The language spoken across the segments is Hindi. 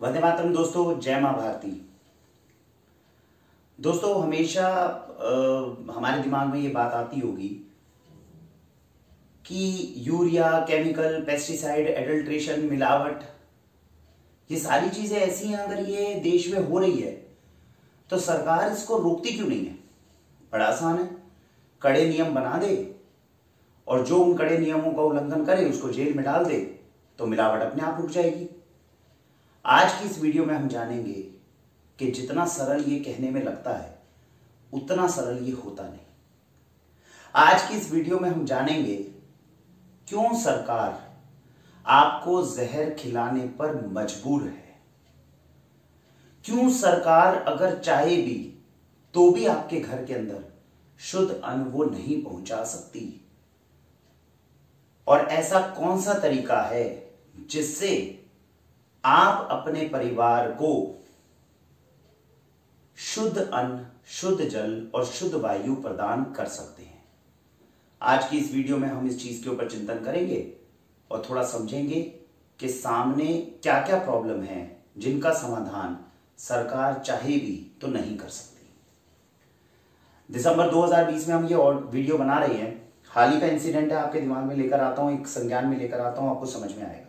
वंदे मातरम दोस्तों जय माँ भारती। दोस्तों हमेशा आ, हमारे दिमाग में ये बात आती होगी कि यूरिया केमिकल पेस्टिसाइड एडल्ट्रेशन मिलावट ये सारी चीज़ें ऐसी हैं अगर ये देश में हो रही है तो सरकार इसको रोकती क्यों नहीं है? बड़ा आसान है। कड़े नियम बना दे और जो उन कड़े नियमों का उल्लंघन करे उसको जेल में डाल दे तो मिलावट अपने आप रुक जाएगी। आज की इस वीडियो में हम जानेंगे कि जितना सरल ये कहने में लगता है, उतना सरल ये होता नहीं। आज की इस वीडियो में हम जानेंगे क्यों सरकार आपको जहर खिलाने पर मजबूर है। क्यों सरकार अगर चाहे भी तो भी आपके घर के अंदर शुद्ध अन्न वो नहीं पहुँचा सकती। और ऐसा कौन सा तरीका है जिससे आप अपने परिवार को शुद्ध अन्न, शुद्ध जल और शुद्ध वायु प्रदान कर सकते हैं। आज की इस वीडियो में हम इस चीज़ के ऊपर चिंतन करेंगे और थोड़ा समझेंगे कि सामने क्या क्या प्रॉब्लम है जिनका समाधान सरकार चाहे भी तो नहीं कर सकती। दिसंबर 2020 में हम ये वीडियो बना रहे हैं। हाल ही का इंसिडेंट है, आपके दिमाग में लेकर आता हूँ, एक संज्ञान में लेकर आता हूँ, आपको समझ में आएगा।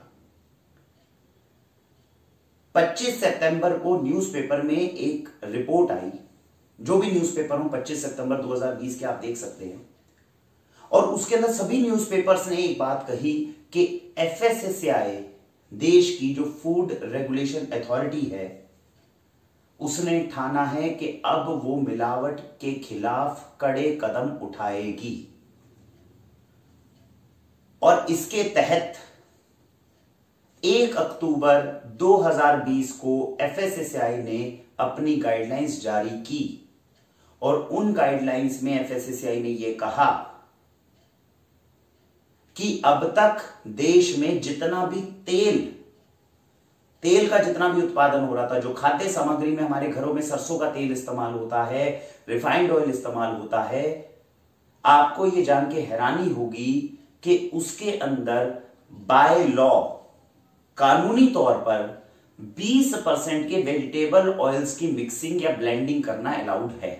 25 सितंबर को न्यूज़पेपर में एक रिपोर्ट आई। जो भी न्यूज़पेपर हो 25 सितंबर 2020 के आप देख सकते हैं। और उसके अंदर सभी न्यूज़पेपर्स ने एक बात कही कि एफएसएसआई देश की जो फ़ूड रेगुलेशन अथॉरिटी है, उसने ठाना है कि अब वो मिलावट के खिलाफ कड़े कदम उठाएगी। और इसके तहत 1 अक्टूबर 2020 को एफएसएसआई ने अपनी गाइडलाइंस जारी की और उन गाइडलाइंस में एफएसएसआई ने यह कहा कि अब तक देश में जितना भी तेल तेल का जितना भी उत्पादन हो रहा था, जो खाद्य सामग्री में हमारे घरों में सरसों का तेल इस्तेमाल होता है रिफाइंड ऑयल इस्तेमाल होता है, आपको यह जान के हैरानी होगी कि उसके अंदर बाय लॉ कानूनी तौर पर 20 परसेंट के वेजिटेबल ऑयल्स की मिक्सिंग या ब्लेंडिंग करना अलाउड है।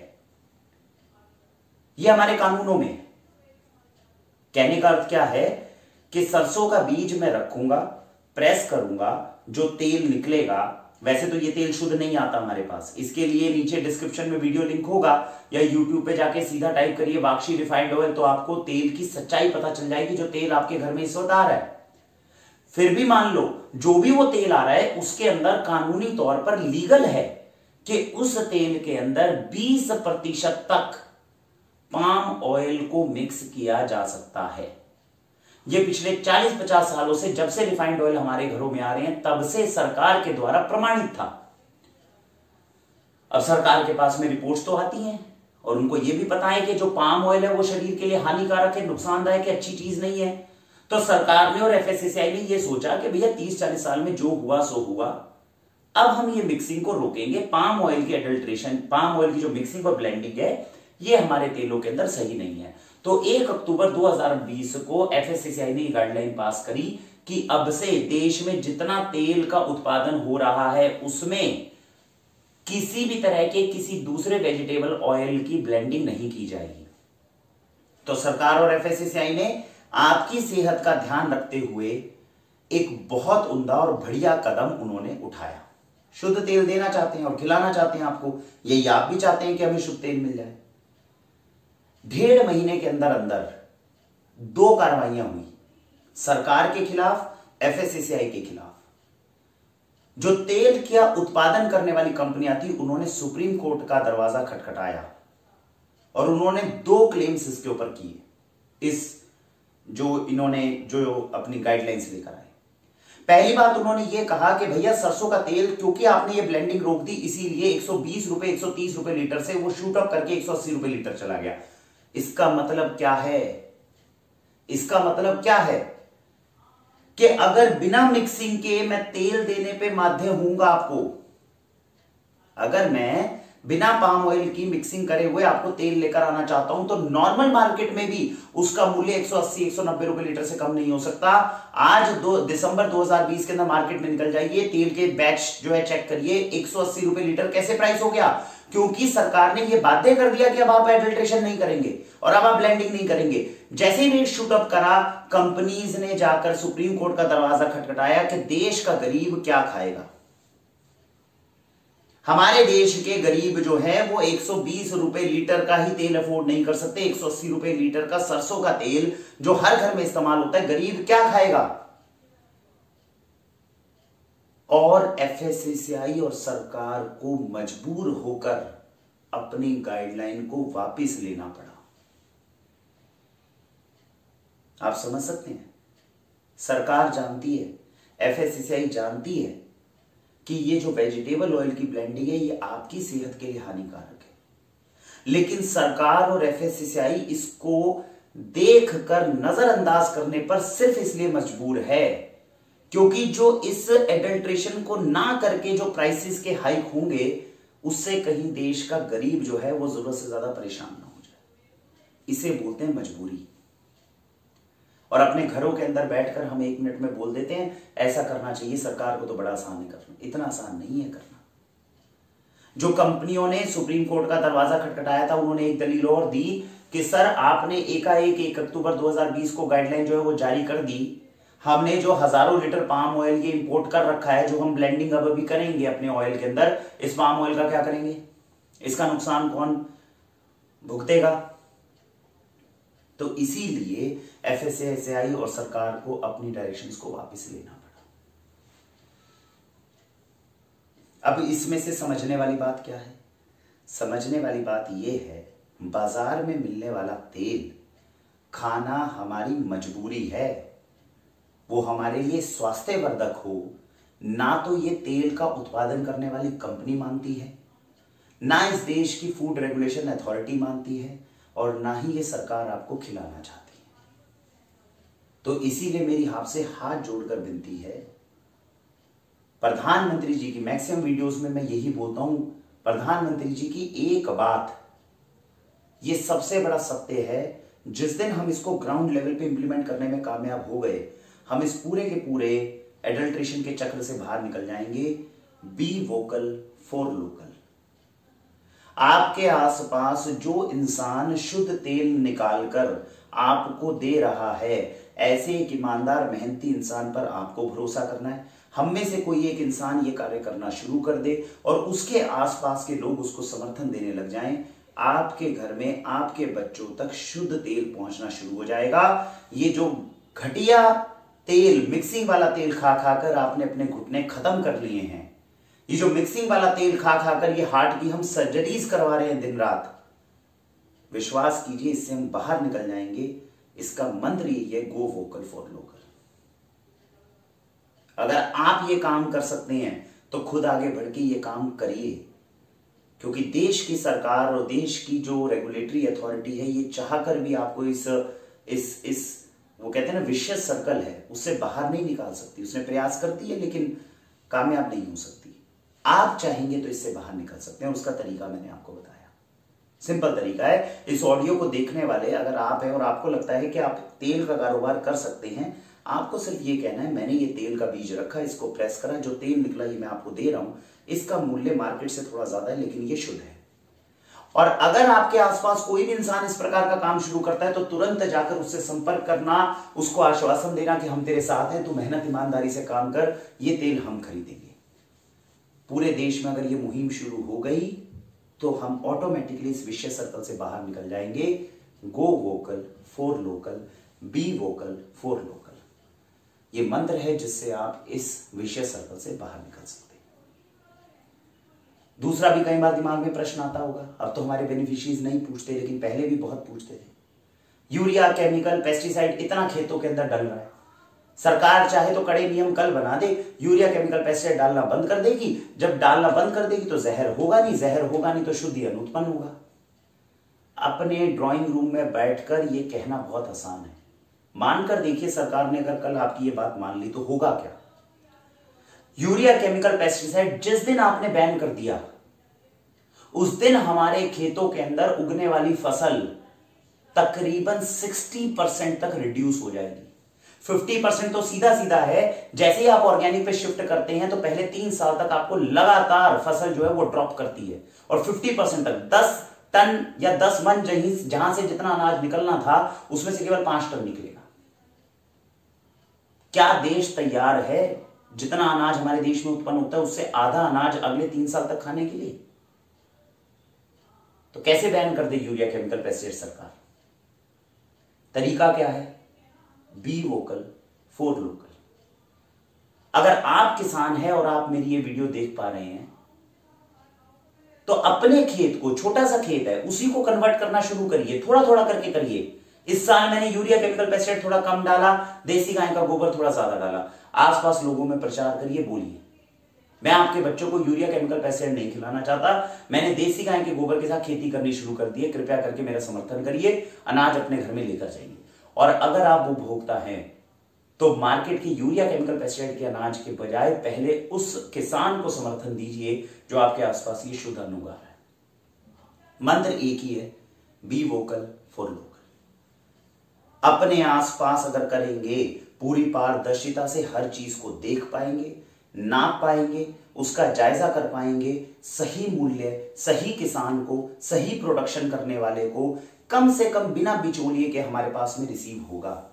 यह हमारे कानूनों में कहने का अर्थ क्या है कि सरसों का बीज मैं रखूँगा, प्रेस करूँगा, जो तेल निकलेगा, वैसे तो ये तेल शुद्ध नहीं आता हमारे पास। इसके लिए नीचे डिस्क्रिप्शन में वीडियो लिंक होगा, या यूट्यूब पे जाके सीधा टाइप करिए बाक्षी रिफाइंड ऑयल तो आपको तेल की सच्चाई पता चल जाएगी, जो तेल आपके घर में इस वक्त आ रहा है। फिर भी मान लो, जो भी वो तेल आ रहा है, उसके अंदर कानूनी तौर पर लीगल है कि उस तेल के अंदर 20 प्रतिशत तक पाम ऑयल को मिक्स किया जा सकता है। ये पिछले 40-50 सालों से जब से रिफाइंड ऑयल हमारे घरों में आ रहे हैं, तब से सरकार के द्वारा प्रमाणित था। अब सरकार के पास में रिपोर्ट्स तो आती हैं, और उनको यह भी पता है कि जो पाम ऑयल है, वो शरीर के लिए हानिकारक है, नुकसानदायक है, अच्छी चीज़ नहीं है। तो सरकार ने और एफएसएसआई ने यह सोचा कि भैया 30-40 साल में जो हुआ, सो हुआ। अब हम ये मिक्सिंग को रोकेंगे। पाम ऑयल की एडल्ट्रेशन पाम ऑयल की जो मिक्सिंग और ब्लेंडिंग है, ये हमारे तेलों के अंदर सही नहीं है। तो 1 अक्टूबर 2020 को एफएससीआई ने गाइडलाइन पास करी कि अब से देश में जितना तेल का उत्पादन हो रहा है, उसमें किसी भी तरह के किसी दूसरे वेजिटेबल ऑयल की ब्लेंडिंग नहीं की जाएगी। तो सरकार और एफएससीआई ने आपकी सेहत का ध्यान रखते हुए एक बहुत उमदा और बढ़िया कदम उन्होंने उठाया। शुद्ध तेल देना चाहते हैं और खिलाना चाहते हैं आपको, यही आप भी चाहते हैं कि हमें शुद्ध तेल मिल जाए। डेढ़ महीने के अंदर अंदर दो कार्रवाइयाँ हुई। सरकार के खिलाफ, एफएससीआई के खिलाफ। जो तेल का उत्पादन करने वाली कंपनियाँ थी, उन्होंने सुप्रीम कोर्ट का दरवाज़ा खटखटाया और उन्होंने दो क्लेम्स इसके ऊपर किए। इस जो इन्होंने, जो अपनी गाइडलाइंस लेकर आए। पहली बात उन्होंने ये कहा कि भैया सरसों का तेल, क्योंकि आपने ये ब्लेंडिंग रोक दी, इसीलिए 120 रुपए 130 रुपए लीटर से वो शूट अप करके 180 रुपए लीटर चला गया। इसका मतलब क्या है? इसका मतलब क्या है? कि अगर बिना मिक्सिंग के मैं तेल देने पे माध्य हूँगा आपको, अगर मैं बिना पाम ऑयल की मिक्सिंग करे हुए आपको तेल लेकर आना चाहता हूँ तो नॉर्मल मार्केट में भी उसका मूल्य 180 190 रुपए लीटर से कम नहीं हो सकता। आज दो, दिसंबर 2020 के अंदर मार्केट में निकल जाइए, तेल के बैच जो है चेक करिए 180 रुपए लीटर कैसे प्राइस हो गया? क्योंकि सरकार ने यह बाध्य कर दिया कि अब आप एडल्ट्रेशन नहीं करेंगे और अब आप ब्लेंडिंग नहीं करेंगे। जैसे ही रेट शूट अप करा कंपनीज़ ने जाकर सुप्रीम कोर्ट का दरवाज़ा खटखटाया कि देश का गरीब क्या खाएगा? हमारे देश के गरीब जो है, वो 120 रुपए लीटर का ही तेल अफोर्ड नहीं कर सकते। 180 रुपए लीटर का सरसों का तेल जो हर घर में इस्तेमाल होता है, गरीब क्या खाएगा? और एफएससीआई और सरकार को मजबूर होकर अपनी गाइडलाइन को वापस लेना पड़ा। आप समझ सकते हैं? सरकार जानती है एफएससीआई जानती है कि ये जो वेजिटेबल ऑयल की ब्लेंडिंग है, ये आपकी सेहत के लिए हानिकारक है। लेकिन सरकार और एफएससीआई इसको देखकर नजरअंदाज करने पर सिर्फ़ इसलिए मजबूर है क्योंकि जो इस एडल्ट्रेशन को ना करके जो प्राइसेस के हाइक होंगे, उससे कहीं देश का गरीब जो है, वो ज़रूरत से ज़्यादा परेशान ना हो जाए। इसे बोलते हैं मजबूरी। और अपने घरों के अंदर बैठकर हम एक मिनट में बोल देते हैं, ऐसा करना चाहिए, सरकार को तो बड़ा आसान है करना। इतना आसान नहीं है करना। जो कंपनियों ने सुप्रीम कोर्ट का दरवाज़ा खटखटाया था, उन्होंने एक दलील और दी कि, सर, आपने एकाएक एक अक्टूबर 2020 को गाइडलाइन जो है वो जारी कर दी। हमने जो हज़ारों लीटर पाम ऑयल ये इंपोर्ट कर रखा है, जो हम ब्लेंडिंग अब अभी करेंगे अपने ऑयल के अंदर, इस पाम ऑयल का क्या करेंगे? इसका नुकसान कौन भुगतेगा? तो इसीलिए एफएसएसआई और सरकार को अपनी डायरेक्शंस को वापस लेना पड़ा। अब इसमें से समझने वाली बात क्या है? समझने वाली बात यह है, बाज़ार में मिलने वाला तेल, खाना हमारी मजबूरी है, वो हमारे लिए स्वास्थ्यवर्धक हो, ना तो ये तेल का उत्पादन करने वाली कंपनी मानती है, ना इस देश की फ़ूड रेगुलेशन अथॉरिटी मानती है और ना ही ये सरकार आपको खिलाना चाहती है। तो इसीलिए मेरी आपसे हाथ जोड़कर विनती है, प्रधानमंत्री जी की मैक्सिमम वीडियोस में मैं यही बोलता हूँ, प्रधानमंत्री जी की एक बात, ये सबसे बड़ा सत्य है, जिस दिन हम इसको ग्राउंड लेवल पे इंप्लीमेंट करने में कामयाब हो गए, हम इस पूरे के पूरे एडल्ट्रेशन के चक्र से बाहर निकल जाएँगे बी वोकल फॉर लोकल आपके आसपास जो इंसान शुद्ध तेल निकालकर आपको दे रहा है, ऐसे एक ईमानदार, मेहनती इंसान पर आपको भरोसा करना है। हम में से कोई एक इंसान ये कार्य करना शुरू कर दे और उसके आसपास के लोग उसको समर्थन देने लग जाएँ। आपके घर में आपके बच्चों तक शुद्ध तेल पहुँचना शुरू हो जाएगा। ये जो घटिया तेल मिक्सिंग वाला तेल खा खाकर आपने अपने घुटने खत्म कर लिए हैं ये जो मिक्सिंग वाला तेल खा खाकर ये हार्ट की हम सर्जरीज करवा रहे हैं दिन रात। विश्वास कीजिए इससे हम बाहर निकल जाएँगे। इसका मंत्र यही है गो वोकल फॉर लोकल अगर आप ये काम कर सकते हैं तो खुद आगे बढ़ के ये काम करिए। क्योंकि देश की सरकार और देश की जो रेगुलेटरी अथॉरिटी है, ये चाहकर भी आपको इस इस इस, वो कहते हैं ना विशेष सर्कल है, उससे बाहर नहीं निकाल सकती। उसने प्रयास करती है लेकिन कामयाब नहीं हो सकती। आप चाहेंगे तो इससे बाहर निकल सकते हैं, उसका तरीका मैंने आपको बताया। सिंपल तरीका है, इस ऑडियो को देखने वाले अगर आप हैं और आपको लगता है कि आप तेल का कारोबार कर सकते हैं, आपको सिर्फ़ ये कहना है, मैंने ये तेल का बीज रखा इसको प्रेस करा, जो तेल निकला ये मैं आपको दे रहा हूँ, इसका मूल्य मार्केट से थोड़ा ज़्यादा है, लेकिन ये शुद्ध है। और अगर आपके आसपास कोई भी इंसान इस प्रकार का काम शुरू करता है तो तुरंत जाकर उससे संपर्क करना, उसको आश्वासन देना कि हम तेरे साथ हैं, तू मेहनत ईमानदारी से काम कर, ये तेल हम खरीदेंगे। पूरे देश में अगर ये मुहिम शुरू हो गई तो हम ऑटोमेटिकली इस विषय सर्कल से बाहर निकल जाएँगे। Go vocal for local be vocal for local ये मंत्र है जिससे आप इस विषय सर्कल से बाहर निकल सकते दूसरा भी कई बार दिमाग में प्रश्न आता होगा, अब तो हमारे बेनिफिशियरीज नहीं पूछते, लेकिन पहले भी बहुत पूछते थे। यूरिया केमिकल पेस्टिसाइड इतना खेतों के अंदर डल रहा है। सरकार चाहे तो कड़े नियम कल बना दे, यूरिया केमिकल पेस्टिसाइड डालना बंद कर देगी। जब डालना बंद कर देगी तो जहर होगा नहीं, जहर होगा नहीं तो शुद्धि अनुत्पन्न होगा। अपने ड्राइंग रूम में बैठकर यह कहना बहुत आसान है। मानकर देखिए सरकार ने अगर कल आपकी ये बात मान ली तो होगा क्या? यूरिया केमिकल पेस्टिसाइड जिस दिन आपने बैन कर दिया, उस दिन हमारे खेतों के अंदर उगने वाली फ़सल तकरीबन 60 परसेंट तक रिड्यूस हो जाएगी। 50 परसेंट तो सीधा सीधा है। जैसे ही आप ऑर्गेनिक पे शिफ्ट करते हैं तो पहले तीन साल तक आपको लगातार फ़सल जो है वो ड्रॉप करती है। और 50 परसेंट तक 10 टन या 10 मन जहीं जहाँ से जितना अनाज निकलना था, उसमें से केवल पाँच टन निकलेगा। क्या देश तैयार है? जितना अनाज हमारे देश में उत्पन्न होता है, उससे आधा अनाज अगले तीन साल तक खाने के लिए। तो कैसे बैन कर दे यूरिया केमिकल पेस्टिसाइड सरकार? तरीका क्या है? Be vocal, for local. अगर आप किसान हैं और आप मेरी ये वीडियो देख पा रहे हैं तो अपने खेत को, छोटा सा खेत है, उसी को कन्वर्ट करना शुरू करिए थोड़ा थोड़ा करके करिए। इस साल मैंने यूरिया केमिकल पेस्टिसाइड थोड़ा कम डाला, देसी गाय का गोबर थोड़ा ज़्यादा डाला। आसपास लोगों में प्रचार करिए, बोलिए। मैं आपके बच्चों को यूरिया केमिकल पेस्टिसाइड नहीं खिलाना चाहता। मैंने देसी गाय के गोबर के साथ खेती करनी शुरू कर दी है, कृपया करके मेरा समर्थन करिए, अनाज अपने घर में लेकर जाइए। और अगर आप उपभोक्ता हैं तो मार्केट की यूरिया केमिकल पेस्टिसाइड के अनाज के बजाय पहले उस किसान को समर्थन दीजिए जो आपके आसपास ये शुद्ध अन्न उगा रहा है। मंत्र एक ही है बी वोकल फॉर लोकल अपने आसपास अगर करेंगे, पूरी पारदर्शिता से हर चीज़ को देख पाएँगे, नाप पाएँगे, उसका जायजा कर पाएँगे, सही मूल्य, सही किसान को, सही प्रोडक्शन करने वाले को कम से कम बिना बिचौलिए के हमारे पास में रिसीव होगा।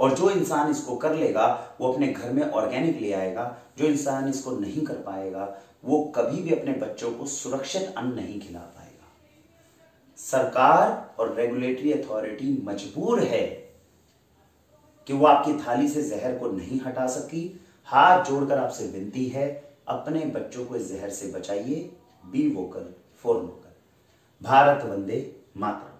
और जो इंसान इसको कर लेगा, वो अपने घर में ऑर्गेनिक ले आएगा। जो इंसान इसको नहीं कर पाएगा, वो कभी भी अपने बच्चों को सुरक्षित अन्न नहीं खिला पाएगा। सरकार और रेगुलेटरी अथॉरिटी मजबूर है कि वो आपकी थाली से जहर को नहीं हटा सकी। हाथ जोड़कर आपसे विनती है, अपने बच्चों को इस जहर से बचाइए। Be vocal for local Bharat Vande Mataram.